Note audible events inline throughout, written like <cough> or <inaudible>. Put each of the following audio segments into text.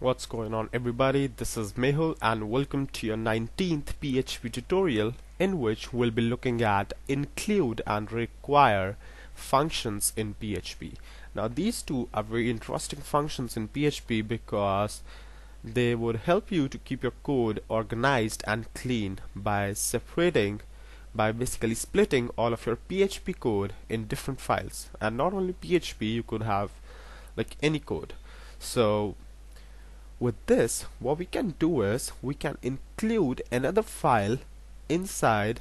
What's going on everybody? This is Mehul and welcome to your 19th PHP tutorial in which we'll be looking at include and require functions in PHP. Now these two are very interesting functions in PHP because they would help you to keep your code organized and clean by separating by basically splitting all of your PHP code in different files. And not only PHP you could have like any code. So with this what we can do is we can include another file inside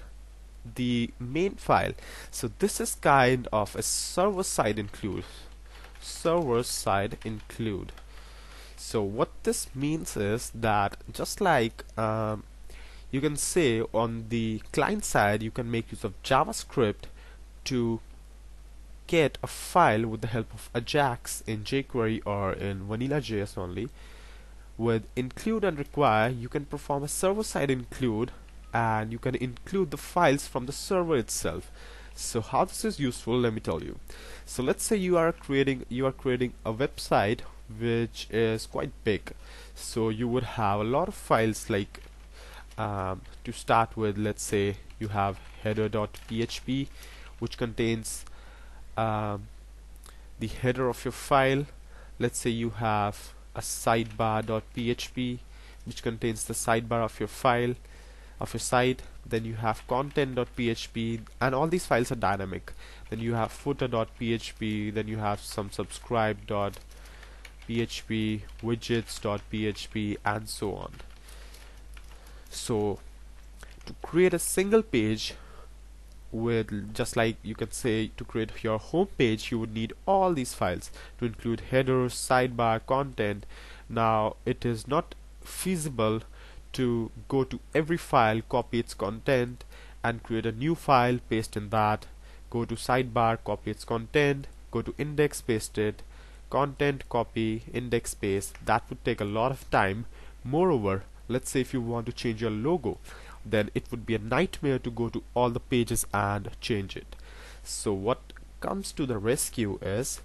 the main file. So this is kind of a server side include. Server side include. So what this means is that just like um, you can say on the client side you can make use of JavaScript to get a file with the help of Ajax in jQuery or in Vanilla.js only with include and require you can perform a server-side include and you can include the files from the server itself. So how this is useful let me tell you. So let's say you are creating you are creating a website which is quite big. So you would have a lot of files like um, to start with let's say you have header.php which contains um, the header of your file. Let's say you have a sidebar.php which contains the sidebar of your file of your site. Then you have content.php and all these files are dynamic. Then you have footer.php then you have some subscribe.php widgets.php and so on. So to create a single page with just like you can say to create your home page you would need all these files to include headers sidebar content. Now it is not feasible to go to every file copy its content and create a new file paste in that. Go to sidebar copy its content. Go to index paste it. Content copy index paste. That would take a lot of time. Moreover let's say if you want to change your logo then it would be a nightmare to go to all the pages and change it. So what comes to the rescue is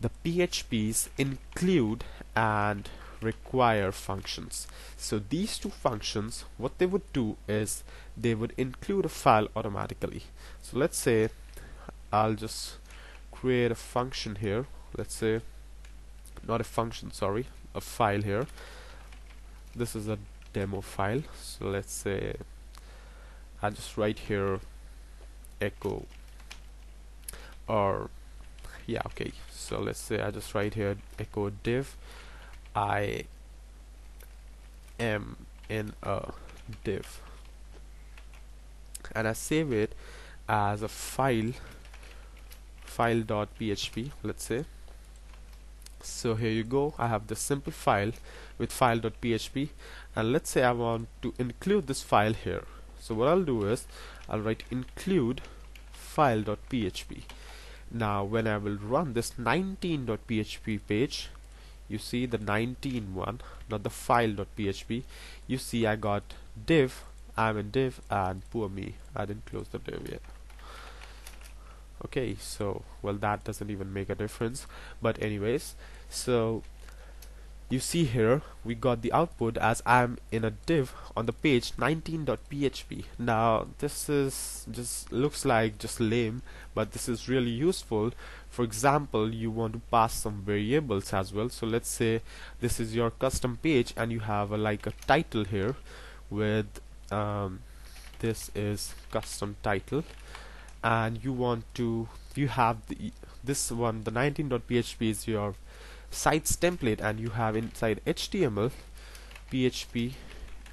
the PHP's include and require functions. So these two functions what they would do is they would include a file automatically. So let's say I'll just create a function here. Let's say not a function sorry a file here. This is a demo file. So let's say I just write here echo or yeah okay. So let's say I just write here echo div. I am in a div. And I save it as a file file.php let's say so here you go. I have this simple file with file.php and let's say I want to include this file here. So what I'll do is I'll write include file.php now when I will run this 19.php page you see the 19 one not the file.php you see I got div I'm in div and poor me I didn't close the div yet okay so well that doesn't even make a difference. But anyways so you see here we got the output as I'm in a div on the page 19.php now this is just looks like just lame but this is really useful. For example you want to pass some variables as well. So let's say this is your custom page and you have a, like a title here with um, this is custom title and you want to you have the this one the 19.php is your sites template and you have inside HTML PHP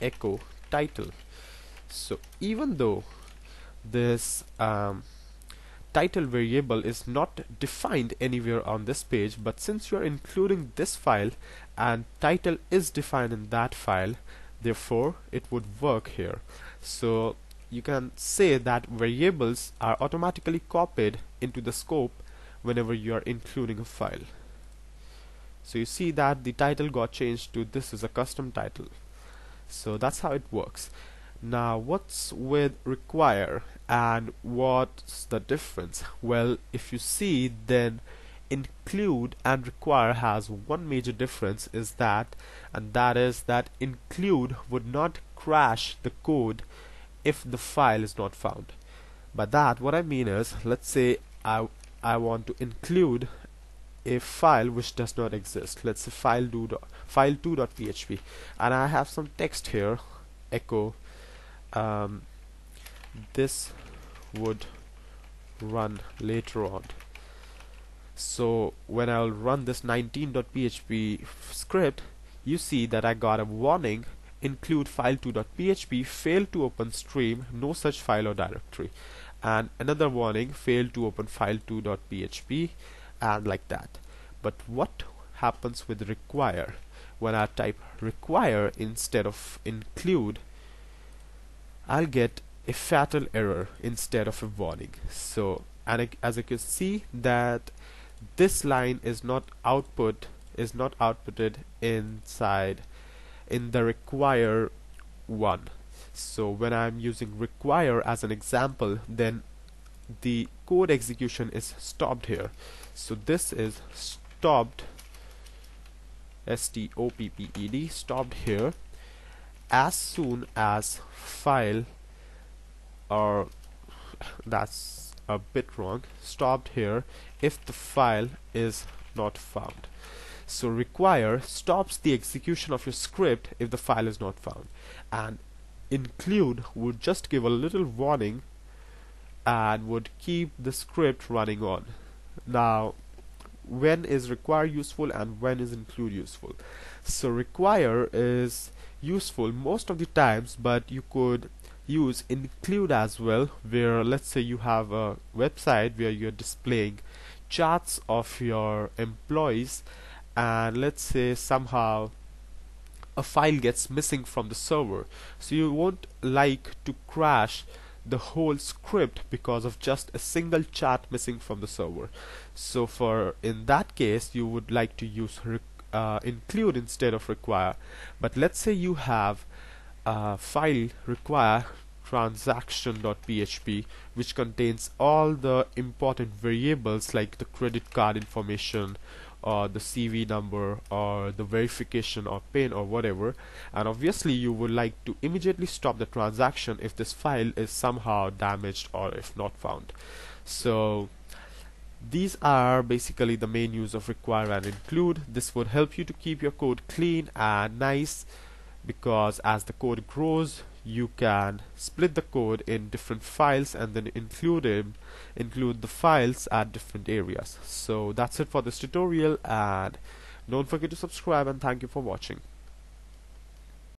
echo title. So even though this um, title variable is not defined anywhere on this page but since you are including this file and title is defined in that file therefore it would work here. So you can say that variables are automatically copied into the scope whenever you are including a file. So you see that the title got changed to this is a custom title. So that's how it works. Now what's with require and what's the difference? Well if you see then include and require has one major difference is that and that is that include would not crash the code if the file is not found. By that what I mean is let's say I I want to include a file which does not exist. Let's say file do file2.php and I have some text here echo um, this would run later on. So when I'll run this 19.php script you see that I got a warning include file2.php failed to open stream no such file or directory. And another warning failed to open file2.php and like that. But what happens with require? When I type require instead of include I'll get a fatal error instead of a warning. So and as you can see that this line is not output is not outputted inside in the require one. So when I'm using require as an example then the code execution is stopped here. So this is stopped S-T-O-P-P-E-D stopped here. As soon as file or <sighs> that's a bit wrong stopped here if the file is not found so require stops the execution of your script if the file is not found. And include would just give a little warning and would keep the script running on. Now when is require useful and when is include useful? So require is useful most of the times but you could use include as well where let's say you have a website where you're displaying charts of your employees and let's say somehow a file gets missing from the server. So you won't like to crash the whole script because of just a single chat missing from the server. So for in that case you would like to use uh, include instead of require. But let's say you have a file require transaction.php which contains all the important variables like the credit card information or the CV number or the verification or PIN or whatever. And obviously you would like to immediately stop the transaction if this file is somehow damaged or if not found. So these are basically the main use of require and include. This would help you to keep your code clean and nice because as the code grows you can split the code in different files and then include them include the files at different areas. So that's it for this tutorial and don't forget to subscribe and thank you for watching